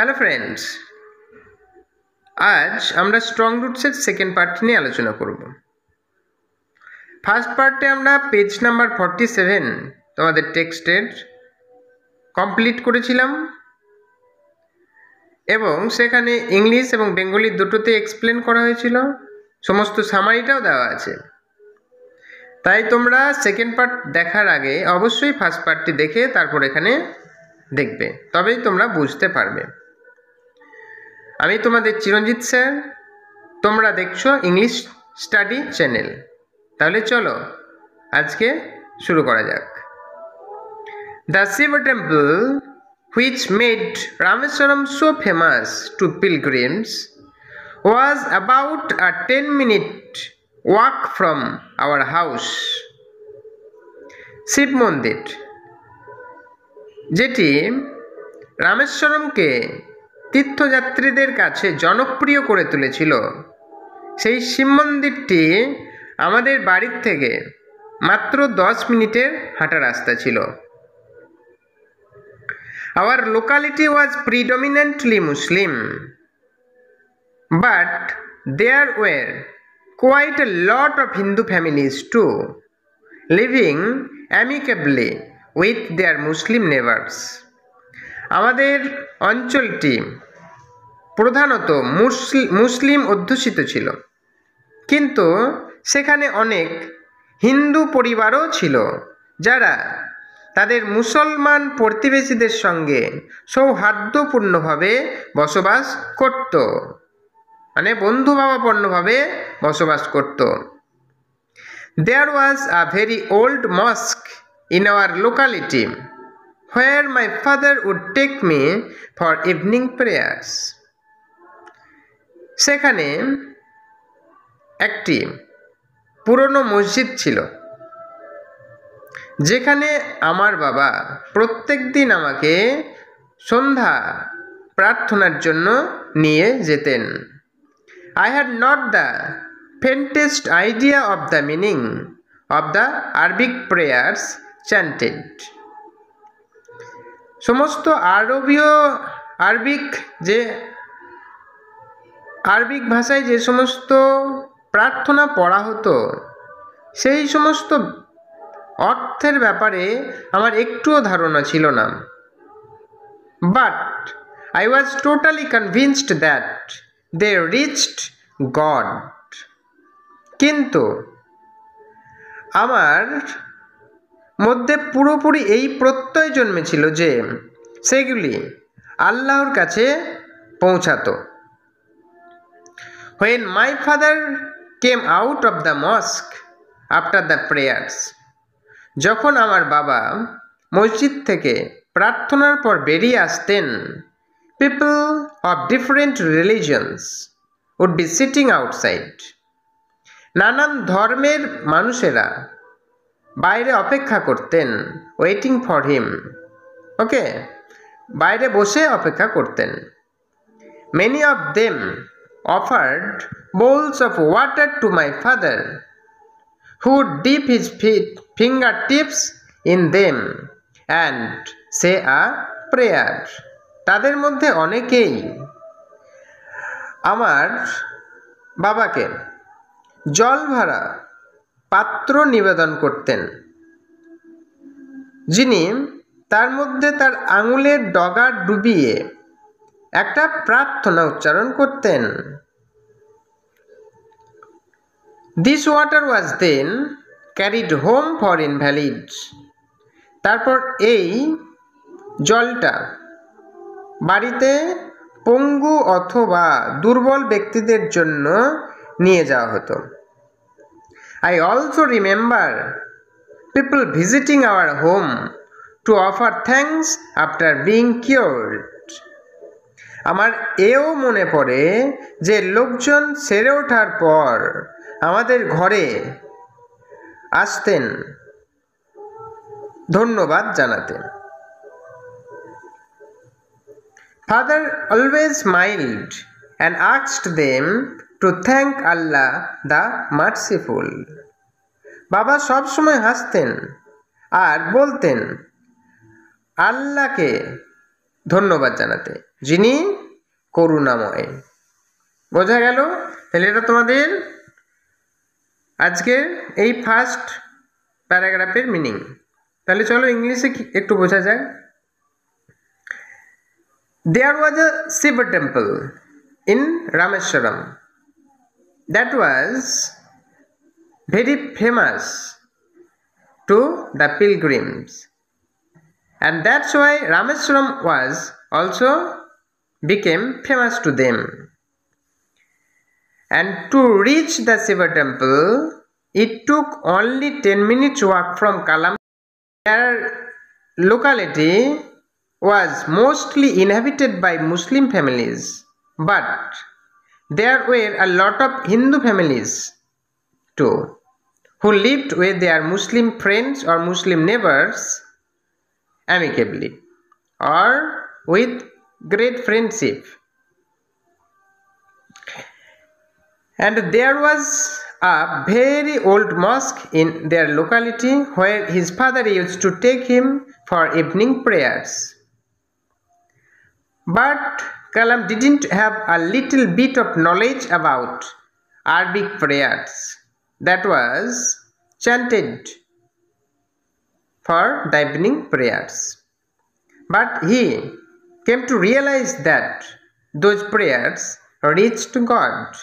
Hello friends, আজ আমরা strong রুটসের second part নিয়ে আলোচনা করব। ফার্স্ট পার্টে আমরা পেজ নাম্বার ফর্টি সেভেন, তোমাদের টেক্সটের কমপ্লিট করেছিলাম এবং সেখানে ইংলিশ এবং বেঙ্গলি দুটোতে এক্সপ্লেন করা হয়েছিল। সমস্ত সামারিটাও দেওয়া আছে। তাই তোমরা সেকেন্ড পার্ট দেখার আগে অবশ্যই ফার্স্ট পার্টটি দেখে তারপর এখানে দেখবে, তবেই তোমরা বুঝতে পারবে। আমি তোমাদের চিরঞ্জিত স্যার, তোমরা দেখছ ইংলিশ স্টাডি চ্যানেল তাহলে চলো, আজকে শুরু করা যাক। The Shiva temple which made Rameswaram so famous to pilgrims was about a ten minute walk from our house Shiva মন্দির যেটি রামেশ্বরমকে তীর্থযাত্রীদের কাছে জনপ্রিয় করে তুলেছিল। সেই শিব মন্দিরটি আমাদের বাড়ির থেকে মাত্র দশ মিনিটের হাঁটা রাস্তা ছিল। Our locality was predominantly Muslim but there were quite a lot of Hindu families to living amicably with their Muslim neighbours আমাদের অঞ্চলটি প্রধানত মুসলিম অধ্যুষিত ছিল। কিন্তু সেখানে অনেক হিন্দু পরিবারও ছিল, যারা তাদের মুসলমান প্রতিবেশীদের সঙ্গে সৌহার্দ্যপূর্ণভাবে বসবাস করত। মানে বন্ধুভাবাপন্নভাবে বসবাস করত। There was a very old mosque in our locality where my father would take me for evening prayers. সেখানে একটি পুরনো মসজিদ ছিল, যেখানে আমার বাবা প্রত্যেক দিন আমাকে সন্ধ্যা প্রার্থনার জন্য নিয়ে যেতেন। I had not the faintest idea of the meaning of the Arabic prayers chanted সমস্ত আরবীয়, আরবিক যে, আরবিক ভাষায় যে সমস্ত প্রার্থনা পড়া হতো, সেই সমস্ত অর্থের ব্যাপারে আমার একটুও ধারণা ছিল না। But I was totally convinced that they reached God কিন্তু আমার মধ্যে পুরোপুরি এই প্রত্যয় জন্মেছিল যে সেগুলি আল্লাহর কাছে পৌঁছাতো। When my father came out of the mosque after the prayers যখন আমার বাবা মসজিদ থেকে প্রার্থনার পর বেরিয়ে আসতেন people of different religions would be sitting outside নানান ধর্মের মানুষেরা বাইরে অপেক্ষা করতেন ওয়েটিং ফর হিম ওকে, বাইরে বসে অপেক্ষা করতেন। Many of them offered bowls of water to my father who dip his finger tips in them and say a prayer তাদের মধ্যে অনেকেই আমার বাবাকে জল ভরা পাত্র নিবেদন করতেন। যিনি তার মধ্যে তার আঙুলের ডগা ডুবিয়ে একটা প্রার্থনা উচ্চারণ করতেন। This water was then carried home for invalid তারপর এই জলটা বাড়িতে পঙ্গু অথবা দুর্বল ব্যক্তিদের জন্য নিয়ে যাওয়া হতো। I also remember people visiting our home to offer thanks after being cured. আমার এও মনে পড়ে যে লোকজন সেরে ওঠার পর আমাদের ঘরে আসতেন ধন্যবাদ জানাতে father always mild and আক্সড them to thank Allah the merciful বাবা সবসময় হাসতেন আর বলতেন, আল্লাহকে ধন্যবাদ জানাতে, যিনি করুণাময়। বোঝা গেল? তাহলে এটা তোমাদের আজকের এই ফার্স্ট প্যারাগ্রাফের মিনিং তাহলে চলো ইংলিশে একটু বোঝা যায় there was a Shiva temple in Rameswaram that was very famous to the pilgrims. And that's why Rameswaram was also became famous to them. And to reach the Shiva temple, it took only 10 minutes walk from Kalam. Their locality was mostly inhabited by Muslim families, but there were a lot of Hindu families too, who lived with their Muslim friends or Muslim neighbors amicably or with great friendship. And there was a very old mosque in their locality where his father used to take him for evening prayers. But Kalam didn't have a little bit of knowledge about Arabic prayers that was chanted for the evening prayers. But he came to realize that those prayers reached God.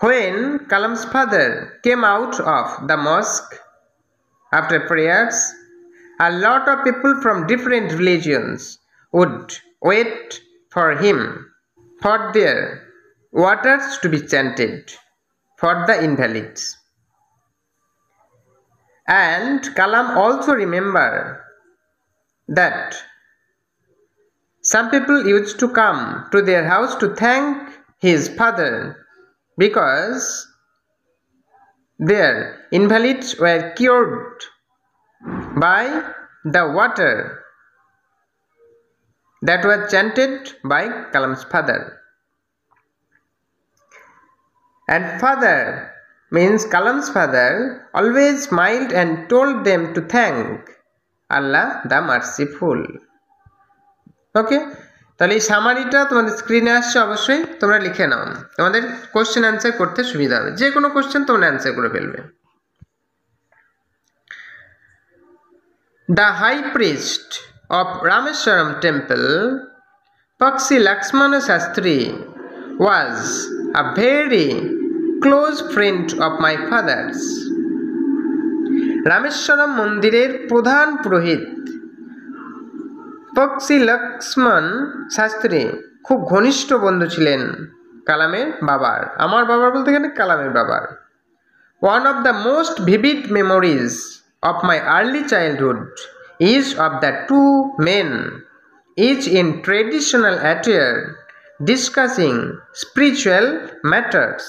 When Kalam's father came out of the mosque after prayers, a lot of people from different religions would wait for him for their waters to be chanted for the invalids. And Kalam also remember that some people used to come to their house to thank his father because their invalids were cured by the water that was chanted by Kalam's father. And father means Kalam's father always smiled and told them to thank Allah the merciful okay তাহলে এই সামারিটা তোমাদের স্ক্রিনে আসছে অবশ্যই, তোমরা লিখে নাও। তোমাদের question answer করতে সুবিধা হবে। যে কোনো কোশ্চেন তোমরা অ্যান্সার করে ফেলবে। The high priest of Rameswaram temple Pakshi Lakshmana Sastry was a very close friend of my father's Rameswaram মন্দিরের প্রধান পুরোহিত পক্ষী লক্ষ্মণ শাস্ত্রী খুব ঘনিষ্ঠ বন্ধু ছিলেন কালামের বাবার আমার বাবার বলতে গেলে কালামের বাবার one of the most vivid memories of my early childhood is of the two men is in traditional attire discussing spiritual matters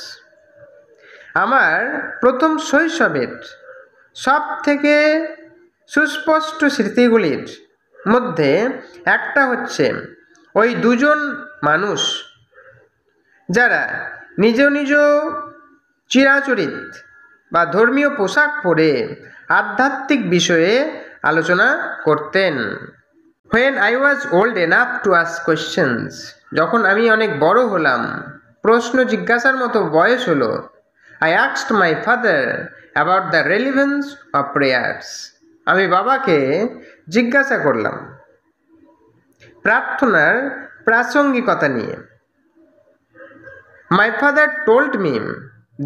আমার প্রথম শৈশবের সব থেকে সুস্পষ্ট স্মৃতিগুলির মধ্যে একটা হচ্ছে ওই দুজন মানুষ যারা নিজ নিজ চিরাচরিত বা ধর্মীয় পোশাক পরে আধ্যাত্মিক বিষয়ে আলোচনা করতেন। When I was old enough to ask questions যখন আমি অনেক বড় হলাম, প্রশ্ন জিজ্ঞাসার মতো বয়স হলো I আক্সড my father about the relevance of prayers আমি বাবাকে জিজ্ঞাসা করলাম প্রার্থনার প্রাসঙ্গিকতা নিয়ে। My father told me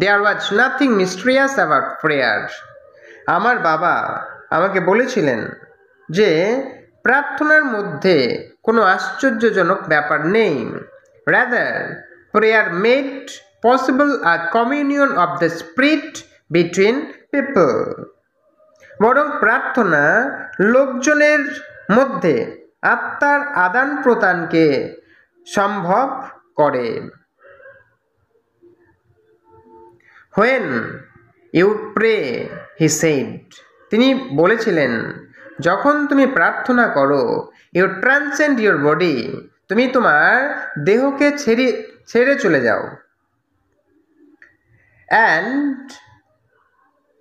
there was nothing mysterious about prayer আমার বাবা বলেছিলেন যে প্রার্থনার মধ্যে কোনো আশ্চর্যজনক ব্যাপার নেই। Rather prayer made possible a communion of the spirit between people বরং প্রার্থনা লোকজনের মধ্যে আত্মার আদান প্রদানকে সম্ভব করে। When you pray he said তিনি বলেছিলেন, যখন তুমি প্রার্থনা করো ইউ ট্রান্সেন্ড ইউর বডি তুমি তোমার দেহকে ছেড়ে ছেড়ে চলে যাও। And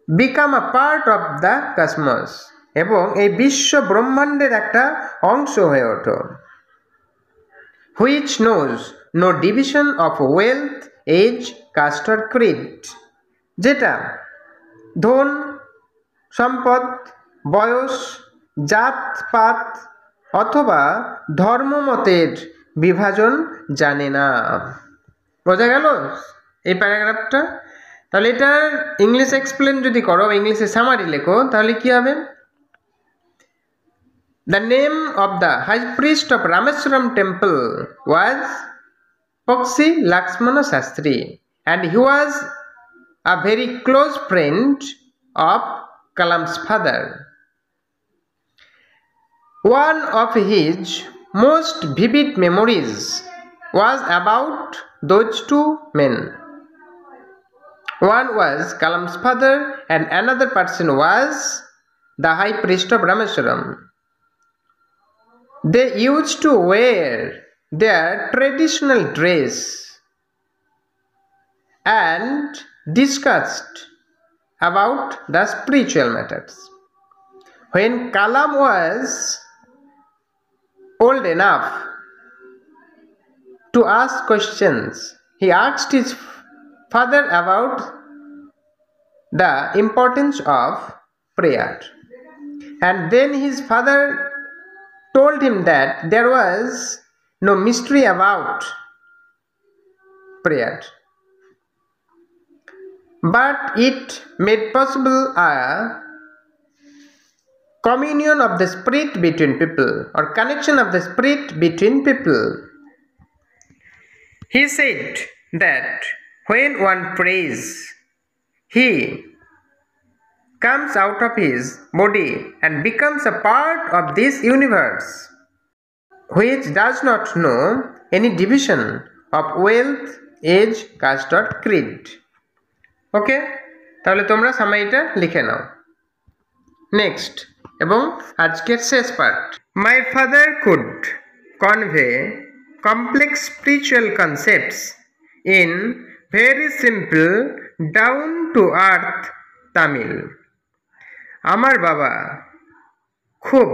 become a part of the cosmos এবং এই বিশ্ব ব্রহ্মাণ্ডের একটা অংশ হয়ে ওঠো। Which knows no division of wealth age caste or creed যেটা ধন সম্পদ, বয়স জাতপাত অথবা ধর্মমতের বিভাজন জানে না। বোঝা গেল? এই প্যারাগ্রাফটা? তাহলে এটার ইংলিশ এক্সপ্লেন যদি করো ইংলিশে সামারি লেখো, তাহলে কি হবে? The name of the high priest of Rameswaram temple was Pakshi Lakshmana Sastry and he was a very close friend of Kalam's father. One of his most vivid memories was about those two men. One was Kalam's father and another person was the high priest of Rameswaram. They used to wear their traditional dress and discussed about the spiritual matters. When Kalam was old enough to ask questions, he asked his father about the importance of prayer. And then his father told him that there was no mystery about prayer. But it made possible a communion of the spirit between people or connection of the spirit between people. He said that when one prays, he comes out of his body and becomes a part of this universe, which does not know any division of wealth, age, caste, or creed. Okay তাহলে তোমরা সামাইটা লিখে নাও। Next এবং আজকের শেষ part my father could convey complex spiritual concepts in very simple down to earth Tamil আমার বাবা খুব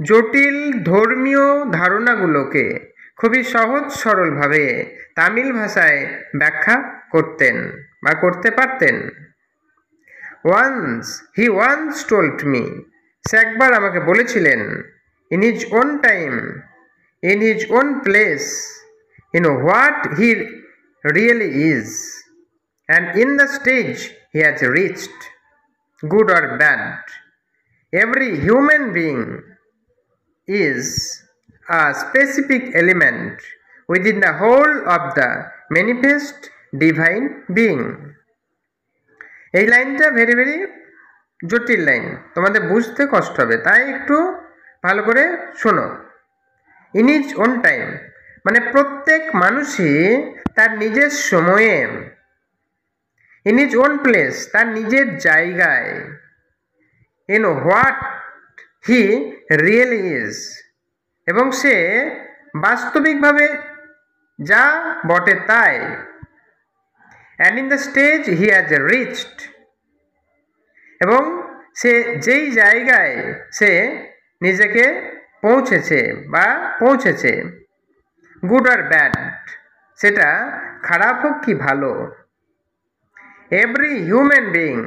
জটিল ধর্মীয় ধারণাগুলোকে খুবই সহজ সরলভাবে তামিল ভাষায় ব্যাখ্যা করতেন বা করতে পারতেন once he once told me সে একবার আমাকে বলেছিলেন in his own time in his own place in what he really is and in the stage he has reached good or bad. Every human being is a specific element within the whole of the manifest divine being. এই লাইনটা very very জটিল line. তোমাদের বুঝতে কষ্ট হবে। তাই একটু ভালো করে শোনো। ইন ইজ ওন টাইম মানে প্রত্যেক মানুষই তার নিজের সময়ে। ইন ইজ ওন প্লেস তার নিজের জায়গায়। In what he real is এবং সে বাস্তবিকভাবে যা বটে তাই। And in the stage he has reached এবং সে যেই জায়গায় সে নিজেকে পৌঁছেছে বা পৌঁছেছে গুড আর ব্যাড সেটা খারাপ হোক কি ভালো, Every human being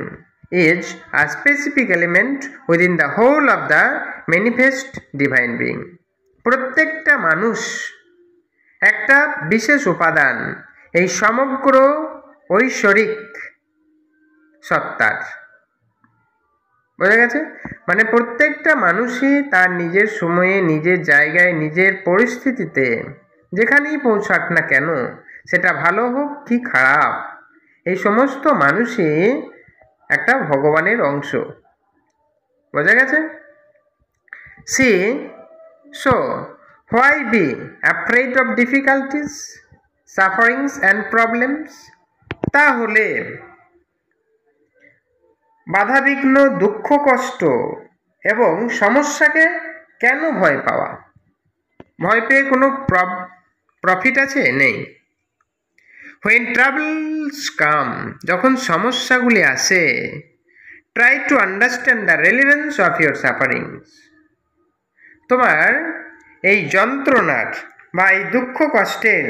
is a specific element within the whole of the manifest divine being প্রত্যেকটা মানুষ একটা বিশেষ উপাদান, এই সমগ্র ঐশ্বরিক সত্তার। বোঝা গেছে? মানে প্রত্যেকটা মানুষই তার নিজের সময়ে, নিজের জায়গায়, নিজের পরিস্থিতিতে, যেখানেই পৌঁছাক না কেন, সেটা ভালো হোক কি খারাপ, এই সমস্ত মানুষই একটা ভগবানের অংশ। বোঝা গেছে? See, so, why be afraid of difficulties, sufferings and problems? তাহলে বাধাবিঘ্ন, দুঃখ, কষ্ট এবং সমস্যাকে কেন ভয় পাওয়া? ভয় পেয়ে কোনো প্রফিট আছে? নেই। হোয়েন ট্রাভেলস কাম যখন সমস্যাগুলি আসে try to understand the relevance of your sufferings তোমার এই যন্ত্রণার বা এই দুঃখ, কষ্টের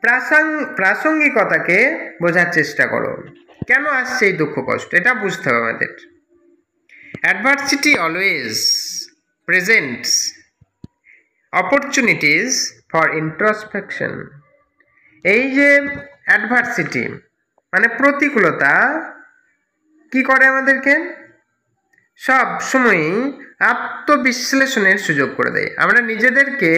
প্রাসঙ্গিকতাকে বোঝার চেষ্টা করো। কেন আসছে এই দুঃখ কষ্ট? এটা বুঝতে হবে আমাদের। Adversity always presents opportunities for introspection এই যে অ্যাডভার্সিটি মানে প্রতিকূলতা, কি করে আমাদেরকে? সব সময়ই আত্মবিশ্লেষণের সুযোগ করে দেয়। আমরা নিজেদেরকে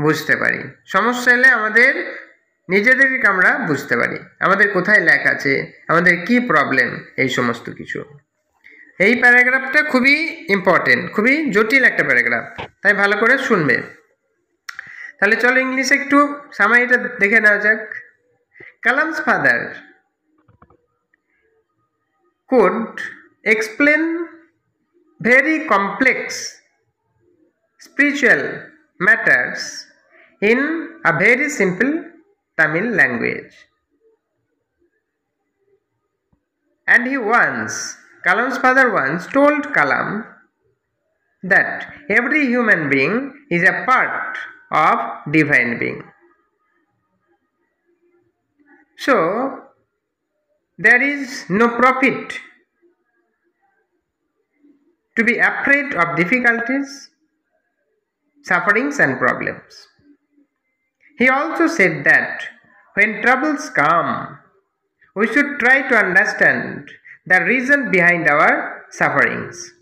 বুঝতে পারি। সমস্যা এলে আমাদের নিজেদেরকে আমরা বুঝতে পারি। আমাদের কোথায় ল্যাক আছে, আমাদের কি প্রবলেম এই সমস্ত কিছু। এই প্যারাগ্রাফটা খুবই ইম্পর্টেন্ট খুবই জটিল একটা প্যারাগ্রাফ তাই ভালো করে শুনবে। তাহলে চলো ইংলিশে একটু সামাইটা দেখে নেওয়া যাক। Kalam's father could explain very complex spiritual matters in a very simple Tamil language. And he once, Kalam's father once told Kalam that every human being is a part of divine being. So, there is no profit to be afraid of difficulties, sufferings, and problems. He also said that when troubles come, we should try to understand the reason behind our sufferings.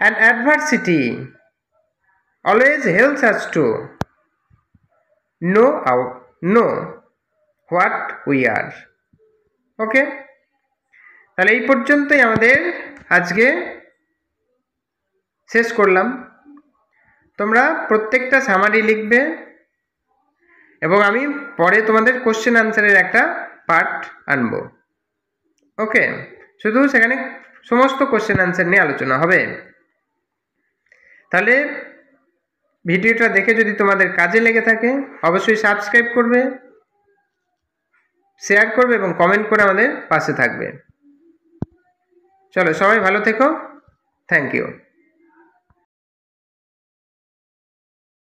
And adversity always helps us to know our know what we are. Okay? তাহলে এই পর্যন্তই আমাদের আজকে শেষ করলাম তোমরা প্রত্যেকটা summary লিখবে এবং আমি পরে তোমাদের কোশ্চেন আনসারের একটা পার্ট আনব। ওকে শুধু সেখানে সমস্ত কোশ্চেন আনসার নিয়ে আলোচনা হবে। তাহলে ভিডিওটা দেখে যদি তোমাদের কাজে লেগে থাকে, অবশ্যই সাবস্ক্রাইব করবে শেয়ার করবে এবং কমেন্ট করে আমাদের পাশে থাকবে। চলো, সবাই ভালো থেকো। Thank you